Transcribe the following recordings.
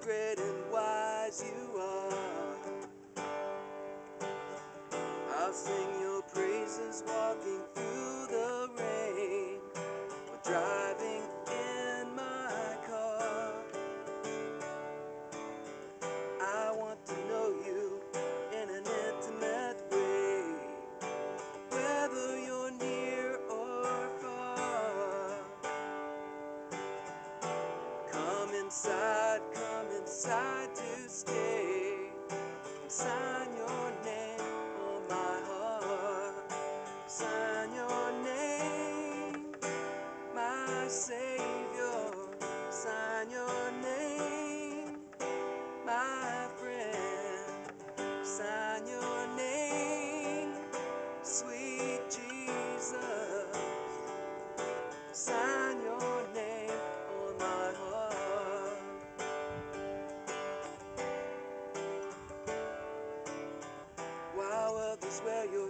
great and wise you are.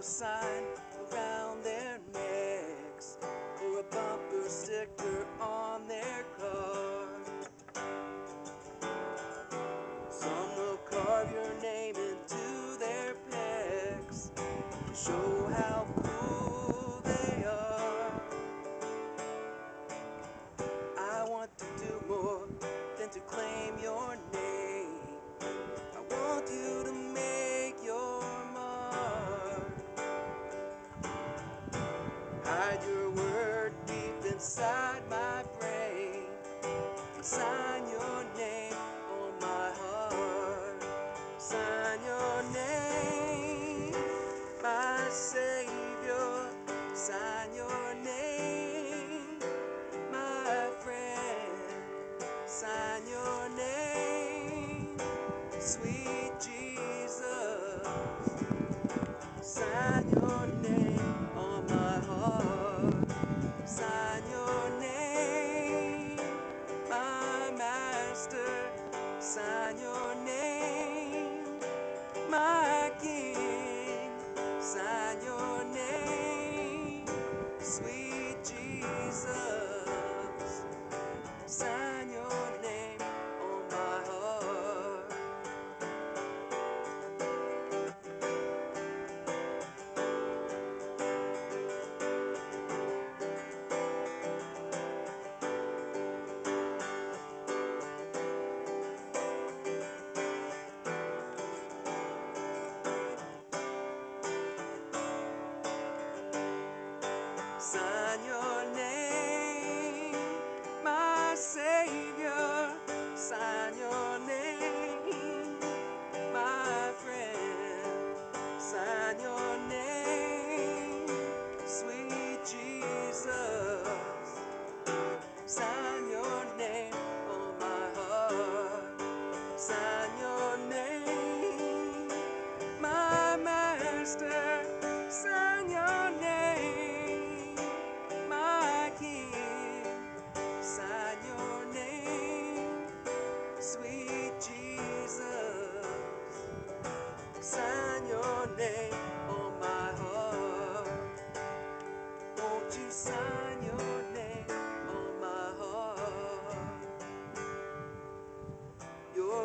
sign around their necks or a bumper sticker on their car. inside my brain. Sign your name on my heart. Sign your name, my Savior. Sign your name, my friend. Sign your name, sweet. your name.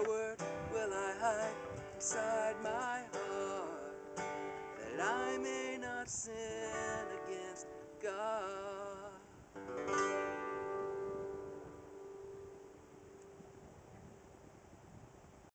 Word will I hide inside my heart that I may not sin against